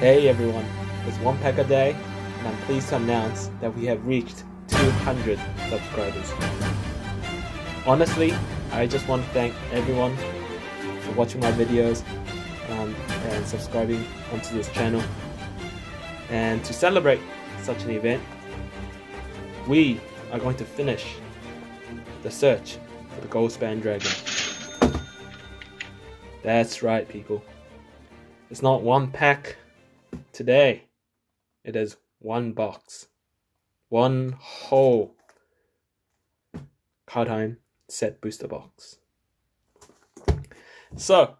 Hey everyone, it's one pack a day, and I'm pleased to announce that we have reached 200 subscribers. Honestly, I just want to thank everyone for watching my videos um, and subscribing onto this channel. And to celebrate such an event, we are going to finish the search for the Goldspan Dragon. That's right, people. It's not one pack today. It is one box. One whole Kaldheim set booster box. So,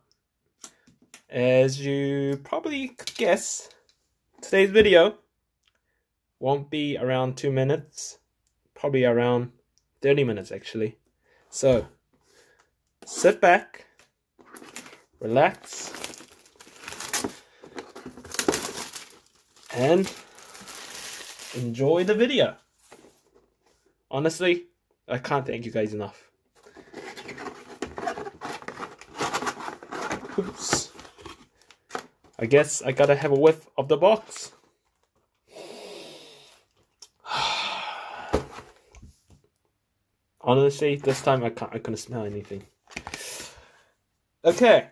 as you probably could guess, today's video won't be around two minutes, probably around 30 minutes actually. So, sit back, relax, and enjoy the video. Honestly, I can't thank you guys enough. Oops. I guess I gotta have a whiff of the box. Honestly, this time I can't I couldn't smell anything. Okay.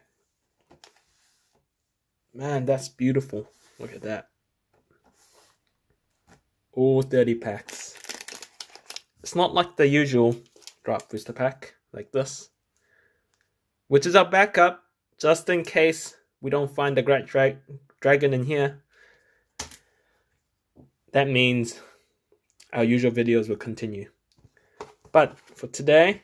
Man, that's beautiful. Look at that. All 30 packs. It's not like the usual drop booster pack like this. Which is our backup just in case we don't find the great dra dragon in here. That means our usual videos will continue. But for today,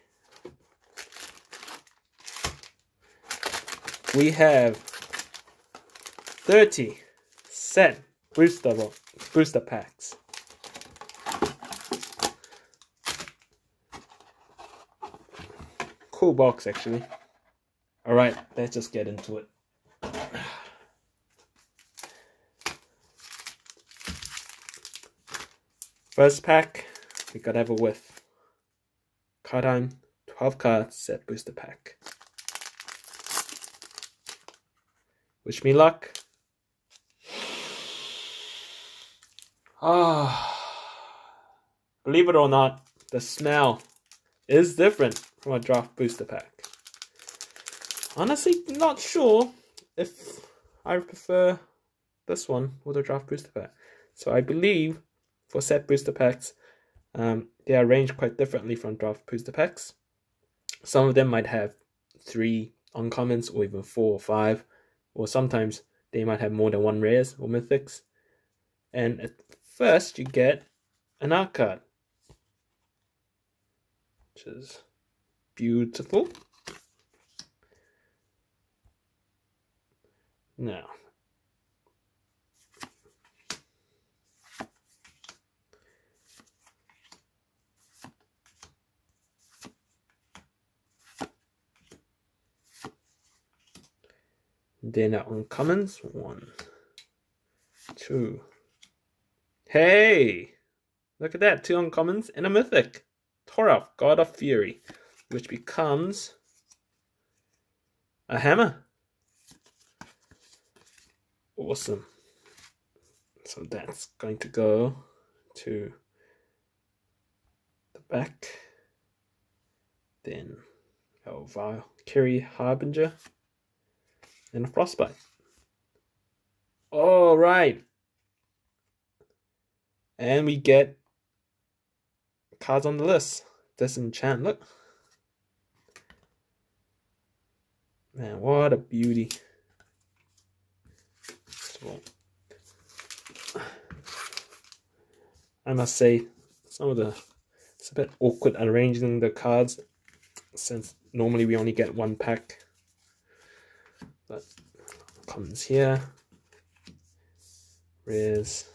we have 30 set booster booster packs. Cool box actually. Alright, let's just get into it. First pack, we got ever with. a whiff. Kaldheim, 12 cards, set booster pack. Wish me luck. Ah, believe it or not, the smell is different from a draft booster pack. Honestly, not sure if I prefer this one or the draft booster pack. So I believe for set booster packs, um, they are arranged quite differently from draft booster packs. Some of them might have three uncommons or even four or five, or sometimes they might have more than one rares or mythics. And at first, you get an art card, which is beautiful. Now, Then our uncommons. One, two. Hey! Look at that. Two uncommons and a mythic. Toralf, God of Fury. Which becomes a hammer. Awesome. So that's going to go to the back. Then our Valkyrie Harbinger and a Frostbite. All right. And we get cards on the list. Disenchant, look. Man, what a beauty. I must say, some of the it's a bit awkward arranging the cards since normally we only get one pack. But comes here, rares,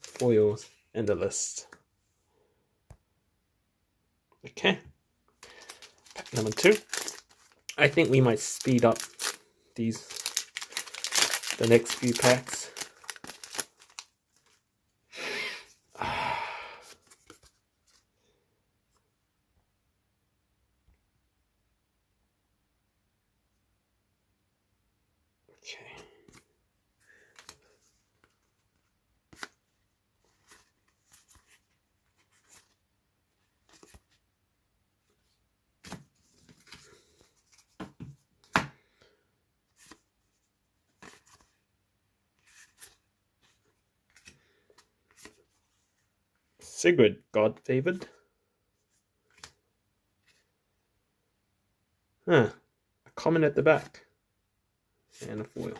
foils, and the list. Okay, pack number two. I think we might speed up these the next few packs. Okay. Sigrid, God favored. Huh. A common at the back. And a foil.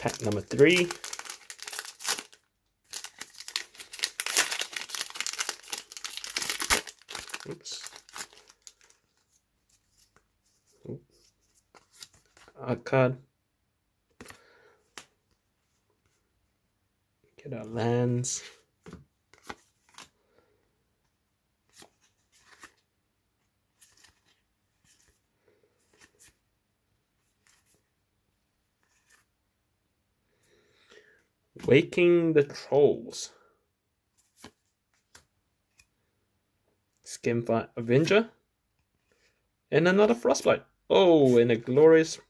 Pack number three. Oops. A card. Lands. Waking the Trolls. Skemfar Avenger. And another Frostbite. Oh, and a Glorious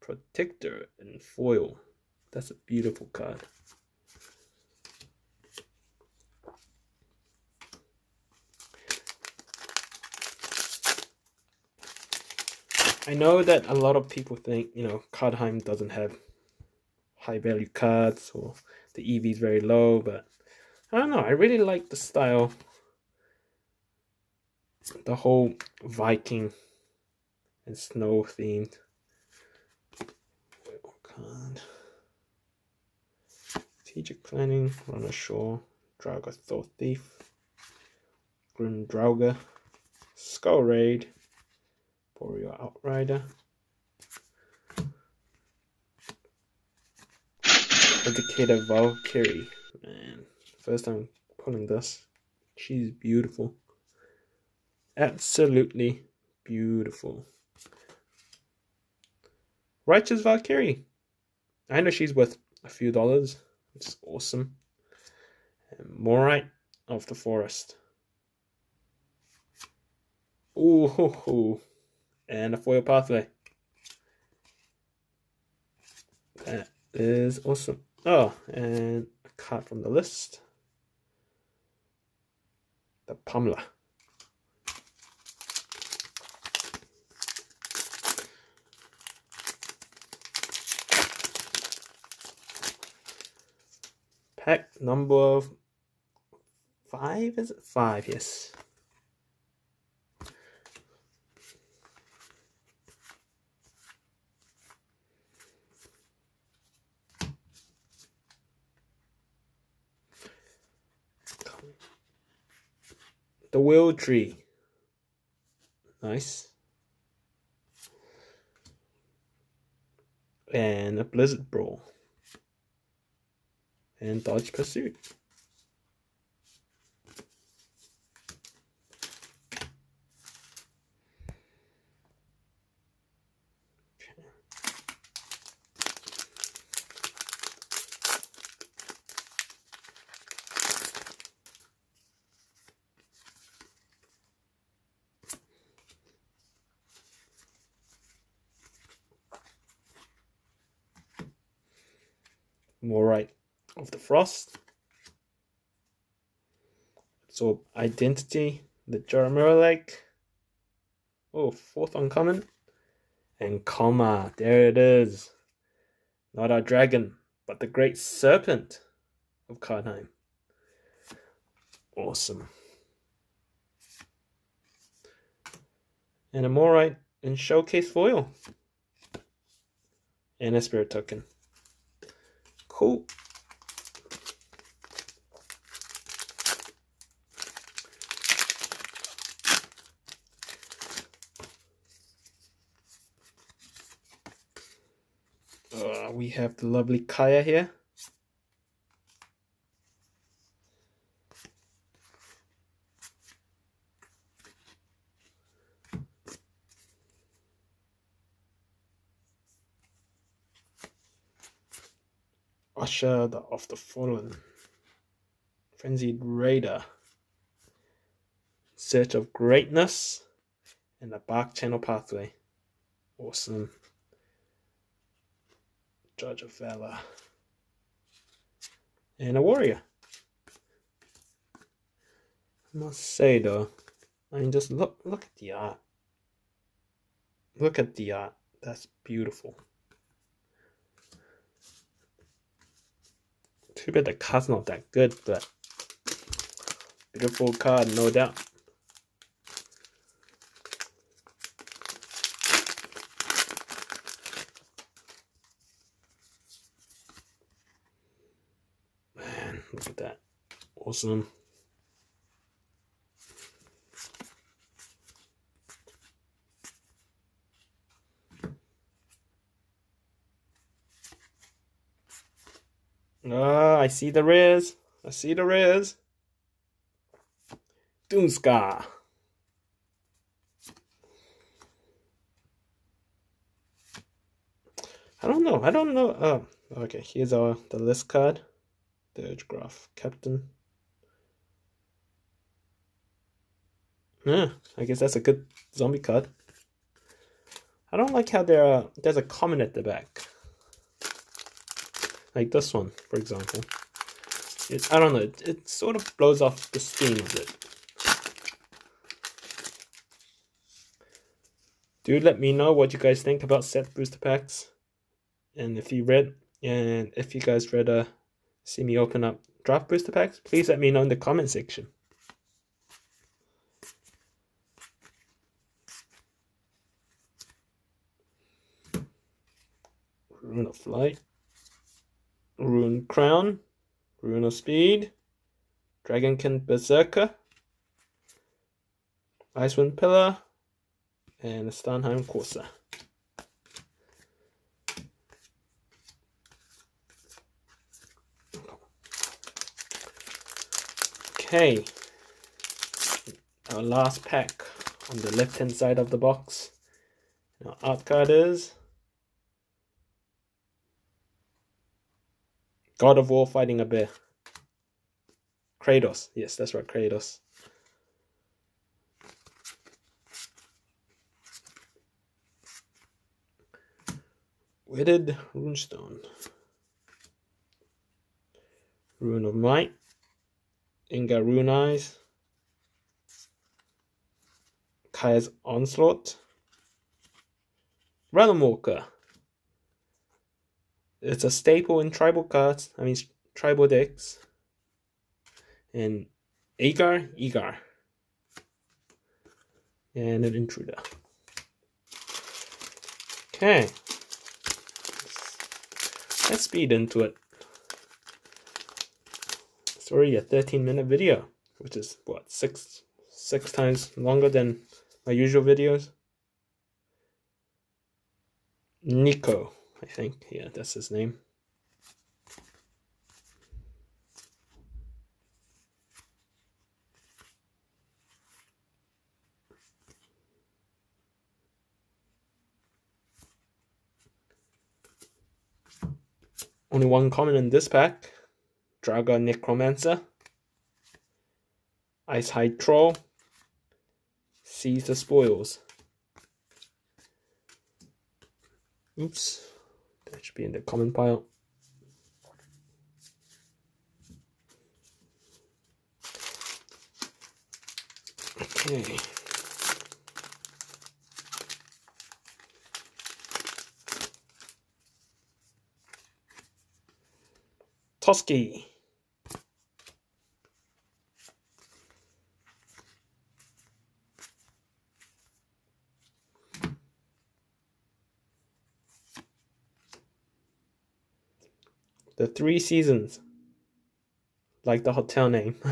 Protector in foil. That's a beautiful card. I know that a lot of people think, you know, Kaldheim doesn't have high value cards or the EV is very low, but I don't know. I really like the style, the whole Viking and snow themed. Card. Strategic planning, run ashore, Draugr Thor Thief, Grim Draugr, Skull Raid, Boreal Outrider. Educator Valkyrie. Man, first time pulling this. She's beautiful. Absolutely beautiful. Righteous Valkyrie. I know she's worth a few dollars. It's awesome. And Moritte of the Forest. Ooh, hoo, hoo. And a foil pathway. That is awesome. Oh, and a card from the list. The Pummeler. Pack number five, is it? Five, yes. The Wildtree. Nice. And a Blizzard Brawl. And Dogged Pursuit. Moritte of the Frost. So Identity, the Jarmira Lake. Oh, fourth uncommon. And Koma, there it is. Not our dragon, but the great serpent of Kaldheim. Awesome. And a Moritte in Showcase Foil. And a Spirit Token. Cool. Uh, we have the lovely Kaya here. The, of the Fallen, Frenzied Raider, Search of Greatness, and the Bark Channel Pathway. Awesome. Judge of Valor. And a warrior. I must say though, I mean just look look at the art. Look at the art. That's beautiful. Too bad the card's not that good, but beautiful card, no doubt. Man, look at that. Awesome. Ah, I see the Riz. I see the Riz. Doomskar. I don't know. I don't know. Oh, okay. Here's our the list card. Diregraf Captain. Yeah, I guess that's a good zombie card. I don't like how there are, there's a comment at the back like this one, for example. It, I don't know, it, it sort of blows off the steam a bit. Do let me know what you guys think about set booster packs. And if you read, and if you guys read, uh, see me open up draft booster packs, please let me know in the comment section. Rune of Flight. Rune Crown, Rune of Speed, Dragonkin Berserker, Icebind Pillar, and Starnheim Courier. Okay, our last pack on the left hand side of the box. Our art card is God of War fighting a bear. Kratos. Yes, that's right, Kratos. Weathered Runestone. Rune of Might. Inga Rune Eyes. Kaya's Onslaught. Realm Walker. It's a staple in tribal cards, I mean tribal decks. And Agar, Egar. And an intruder. Okay. Let's speed into it. It's already a 13 minute video, which is what, six six times longer than my usual videos. Niko. I think. Yeah, that's his name. Only one common in this pack. Draugr Necromancer. Ice Hide Troll. Seize the Spoils. Oops. Should be in the comment pile. Okay. Toski. The Three Seasons. Like the hotel name.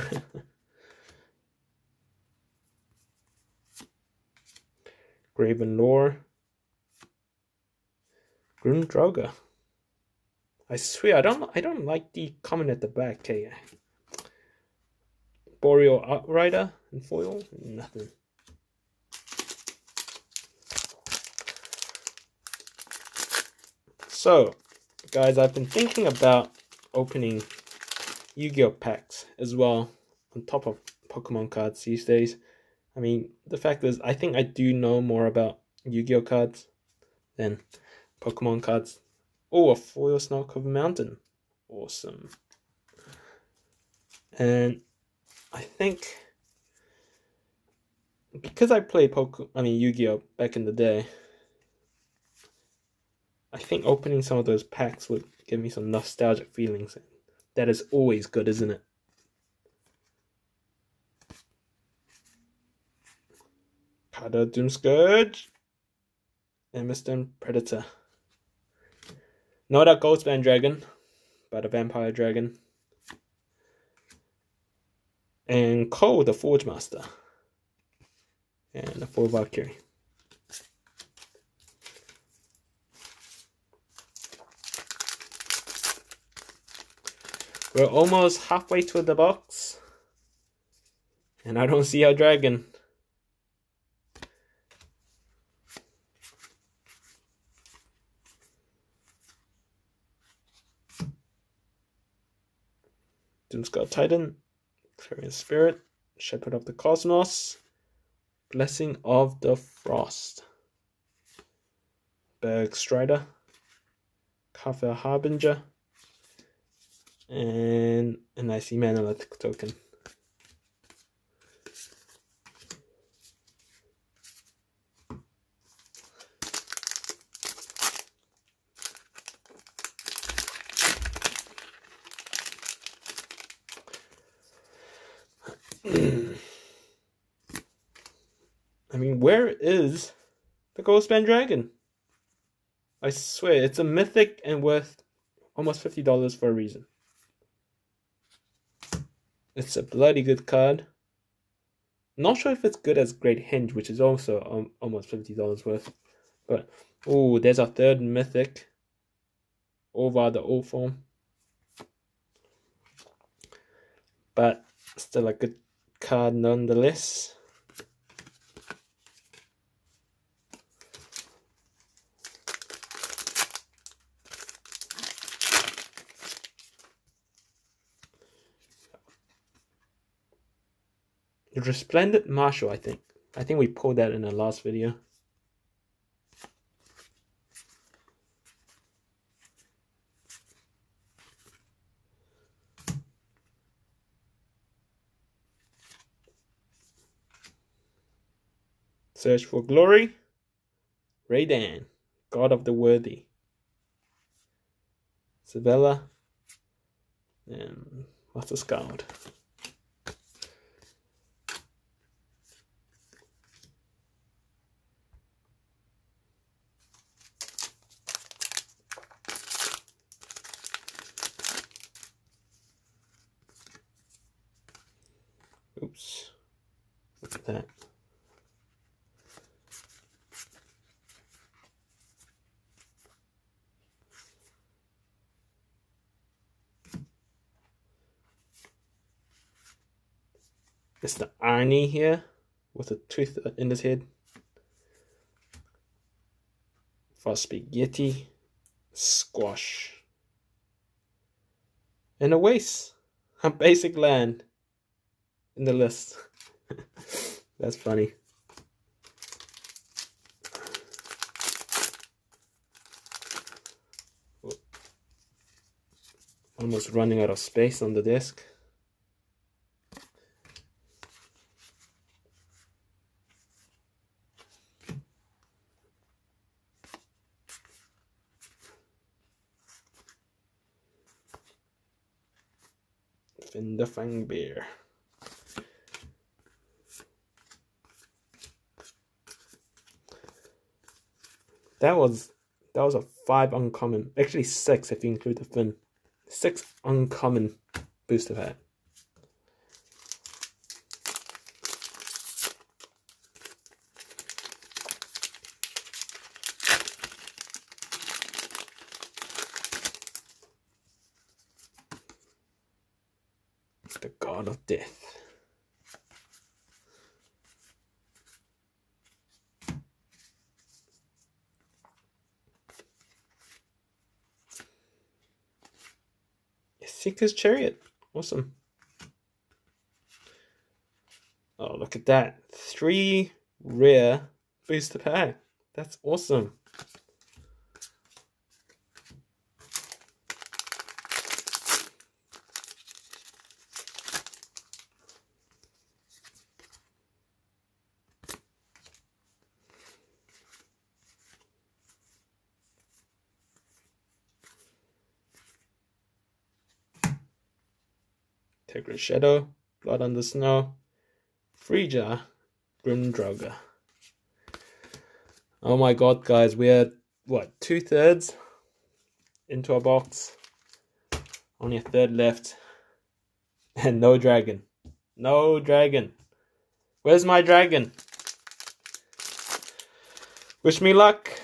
Graven Lore. I swear I don't I don't like the comment at the back, okay. Boreal Outrider and foil? Nothing. So Guys, I've been thinking about opening Yu-Gi-Oh packs as well on top of Pokemon cards these days. I mean, the fact is, I think I do know more about Yu-Gi-Oh cards than Pokemon cards. Oh, a foil Snow Covered Mountain. Awesome. And I think because I played Pokemon, I mean Yu-Gi-Oh back in the day, I think opening some of those packs would give me some nostalgic feelings. That is always good, isn't it? Kardur Doomscourge. And Mr. Predator. Not a Goldspan Dragon, but a Vampire Dragon. And Koll the Forge Master. And a full Valkyrie. We're almost halfway to the box. And I don't see our dragon. Doomskar Titan, Clarion Spirit, Shepherd of the Cosmos, Blessing of the Frost, Berg Strider, Kafir Harbinger, and an IC Monolithic token. I mean, where is the Goldspan Dragon? I swear, it's a mythic and worth almost $50 for a reason. It's a bloody good card. Not sure if it's good as Great Henge, which is also um, almost $50 worth. But, oh, there's our third mythic. Over the old form. But, still a good card nonetheless. Resplendent Marshal, I think. I think we pulled that in the last video. Search for Glory. Reidane, God of the Worthy. Sabella. And what's the Scout? Oops. That. It's the Arnie here with a tooth in his head. For spaghetti, squash, and a waste. A basic land in the list. That's funny. Almost running out of space on the desk. Fynn the Fang Bear. That was that was a five uncommon, actually six if you include the fin. Six uncommon booster pack. The God of Death. Seeker's Chariot. Awesome. Oh, look at that. Three rare booster pack. That's awesome. Shadow, Blood on the Snow, Frieza, Grim Draugr. Oh my god, guys, we're what two thirds into our box. Only a third left. And no dragon. No dragon. Where's my dragon? Wish me luck.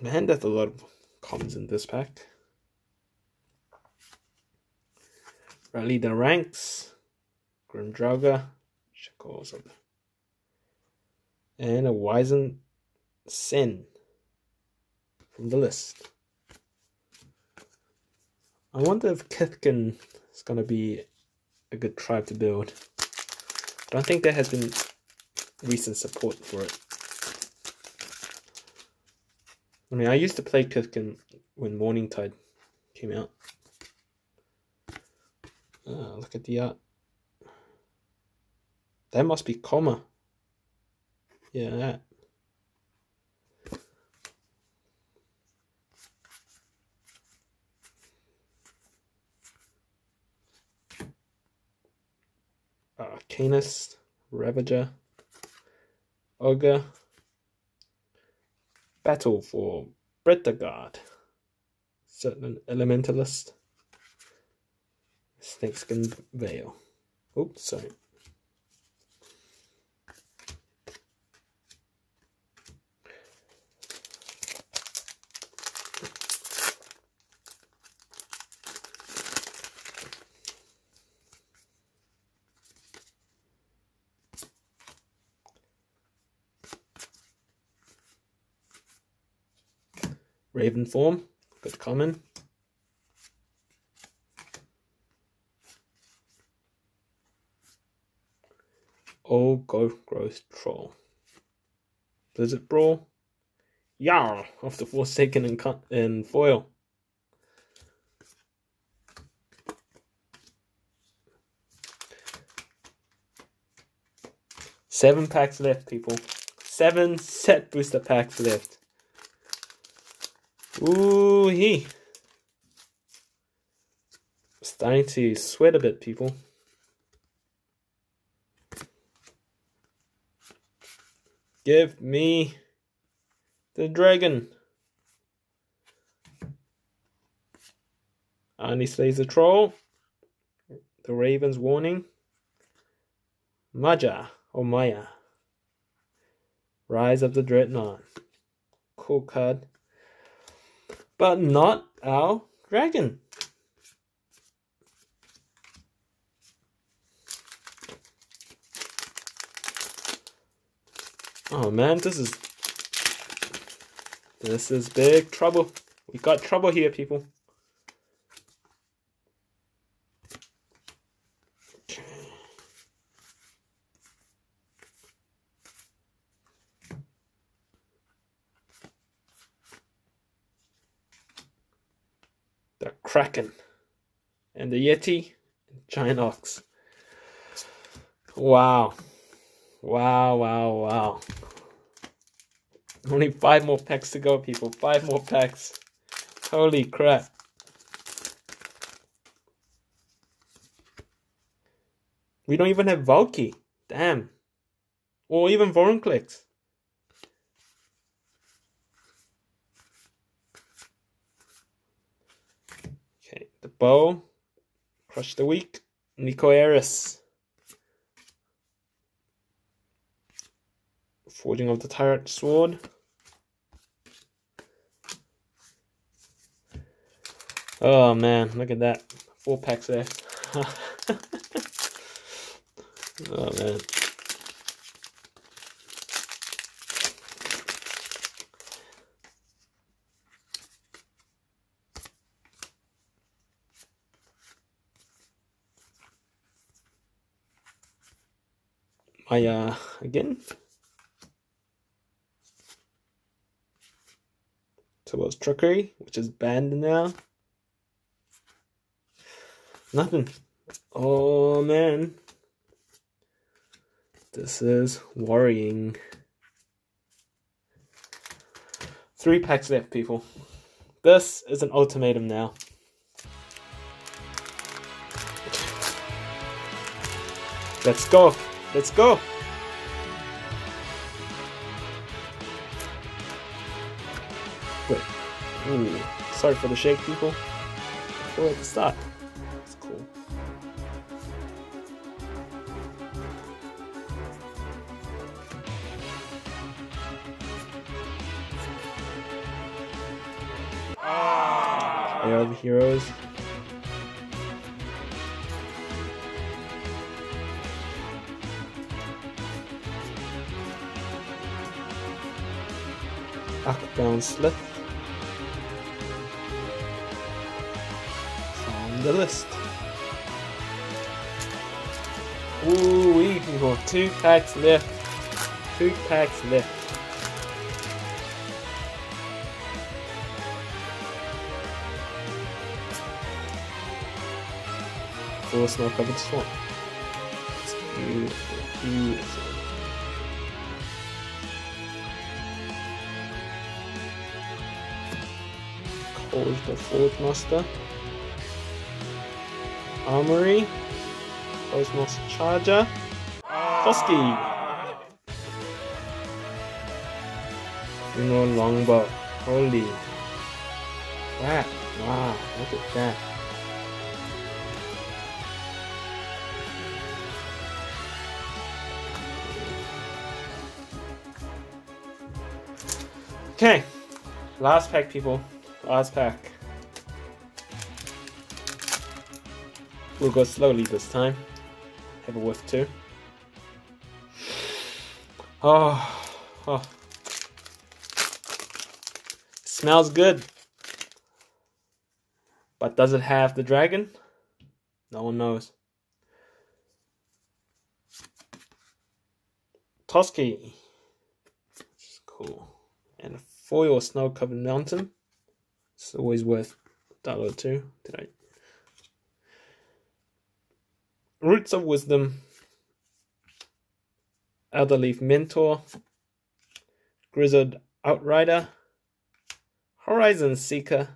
Man, that's a lot of comes in this pack. Rally the ranks. Grim Draugr. And a Wizened Cenn from the list. I wonder if Kithkin is going to be a good tribe to build. I don't think there has been recent support for it. I mean, I used to play Kithkin when Morning Tide came out. Oh, look at the art. That must be Koma. Yeah, that. Ah, Arcanist, Ravager, Ogre, Battle for Bretagard, certain Elementalist, Snakeskin Veil. Oops, sorry. Raven form, good common. Old Growth Growth Troll. Blizzard Brawl. Jarl of the Forsaken cut in foil. Seven packs left, people. Seven set booster packs left. Ooh, he. Starting to sweat a bit, people. Give me the dragon. And he slays the troll. The raven's warning. Maja or Maya. Rise of the Dreadnought. Cool card but not our dragon. Oh man, this is this is big trouble. We got trouble here, people. Kraken. And the Yeti, Giant Ox. Wow. Wow, wow, wow. Only five more packs to go, people. Five more packs. Holy crap. We don't even have Valki. Damn. Or even Vorinclex. Bow, Crush the Weak, Niko Aris. Forging of the Tyrant Sword. Oh man, look at that. Four packs there. oh man. Maya uh, again. So Towards trickery, which is banned now. Nothing. Oh man. This is worrying. Three packs left, people. This is an ultimatum now. Let's go. Let's go. Wait. Ooh. Sorry for the shake, people. Before the start. It's cool. They are the heroes. Slith from the list. Ooh, we people, two packs left. Two packs left. Full snow covered. It's beautiful, beautiful. Cold the Forge Master. Armory. Cosmos Charger. Koski. Funeral Longbow. Holy. Wow. Wow, look at that. Okay, last pack, people. Oh, Last pack. We'll go slowly this time. Have a whiff too. Oh, oh. Smells good. But does it have the dragon? No one knows. Toski. Cool. And a foil snow covered mountain. It's always worth or two. Did I? Roots of Wisdom. Elderleaf Mentor. Grizzled Outrider. Horizon Seeker.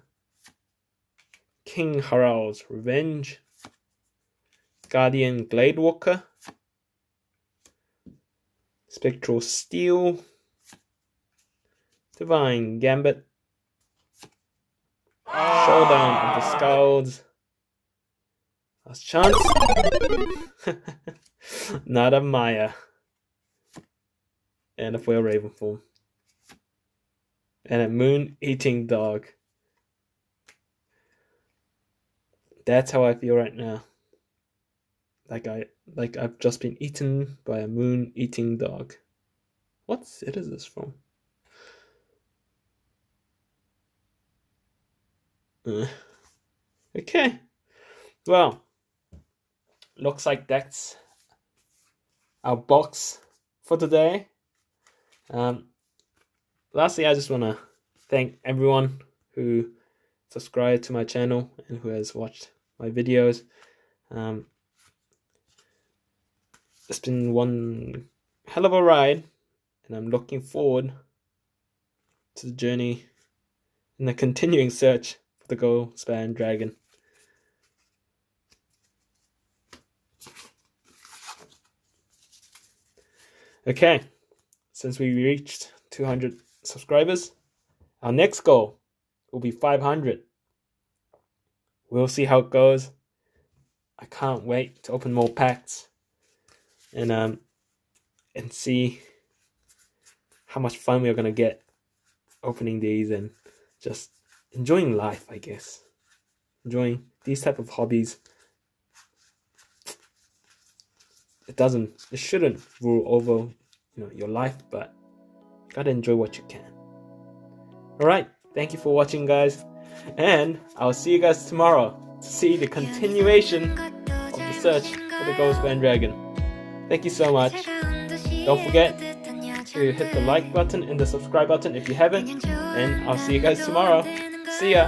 King Harald's Revenge. Guardian Gladewalker. Spectral Steel. Divine Gambit. Showdown of the ah. Skulls. Last chance. Not a Maya. And a Whale Raven form. And a moon eating dog. That's how I feel right now. Like I like I've just been eaten by a moon eating dog. What set is this from? Uh, okay. Well, looks like that's our box for today. Um, lastly, I just want to thank everyone who subscribed to my channel and who has watched my videos. Um, it's been one hell of a ride, and I'm looking forward to the journey and the continuing search the gold span dragon. Okay, since we reached 200 subscribers, our next goal will be 500. We'll see how it goes. I can't wait to open more packs and um and see how much fun we're gonna get opening these and just enjoying life, I guess. Enjoying these type of hobbies. It doesn't it shouldn't rule over you know your life, but you gotta enjoy what you can. Alright, thank you for watching guys. And I'll see you guys tomorrow to see the continuation of the search for the Ghost Dragon. Thank you so much. Don't forget to hit the like button and the subscribe button if you haven't. And I'll see you guys tomorrow. See ya!